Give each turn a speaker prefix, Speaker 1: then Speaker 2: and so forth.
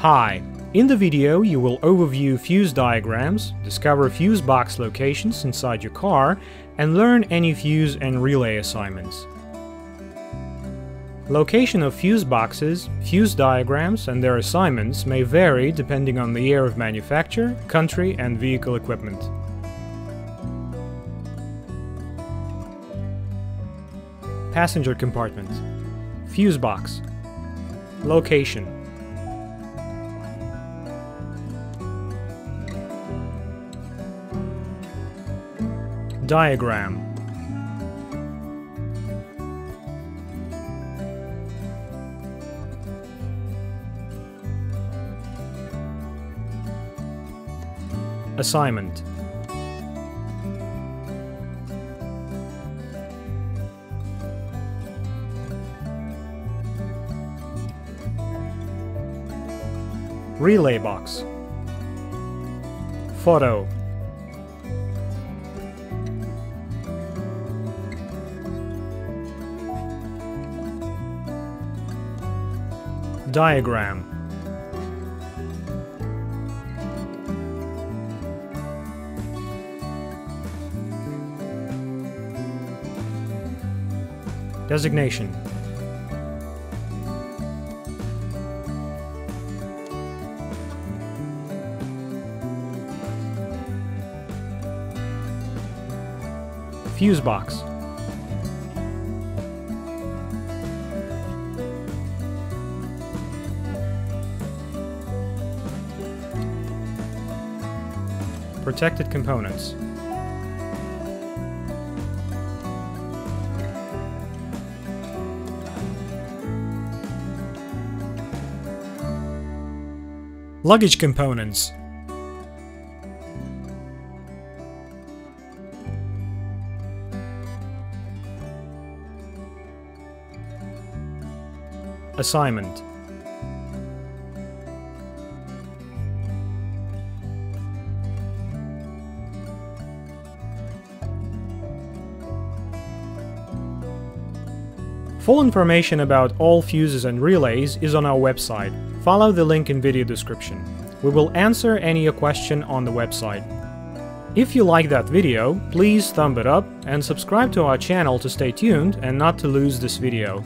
Speaker 1: Hi! In the video you will overview fuse diagrams, discover fuse box locations inside your car, and learn any fuse and relay assignments. Location of fuse boxes, fuse diagrams and their assignments may vary depending on the year of manufacture, country and vehicle equipment. Passenger compartment Fuse box Location Diagram. Assignment. Relay box. Photo Diagram. Designation. Fuse box Protected components. Luggage components. Assignment Full information about all fuses and relays is on our website. Follow the link in video description. We will answer any question on the website. If you like that video, please thumb it up and subscribe to our channel to stay tuned and not to lose this video.